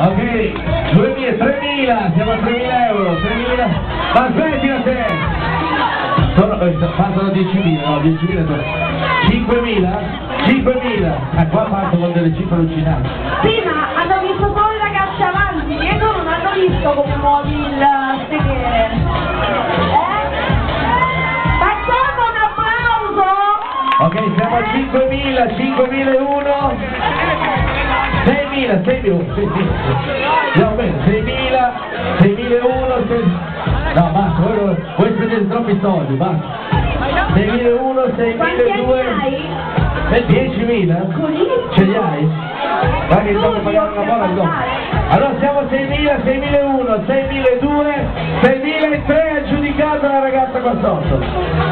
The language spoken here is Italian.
Ok, 2000, 3000, siamo a 3000 euro, 3000. Ma aspetti a te! Sono, eh, passano 10.000, no, 10.000 sono. 5.000? 5.000! Ah, qua parto con delle cifre allucinanti. Sì, ma hanno visto solo i ragazzi avanti, dietro non hanno visto come muovi il sedere. Eh? Facciamo un applauso! Ok, siamo a 5.000, 5.001. 6.000, 6.000, sì, sì. Andiamo bene, 6.000, 6.001, 6... No, basta, voi, voi spendete troppi soldi, basta. 6.001, Quanti anni 6.002... hai? E 10.000? Ce li hai? Guarda che stiamo pagando una buona dopo. Allora siamo a 6.000, 6.001, 6.002, 6.003 aggiudicato alla ragazza qua sotto.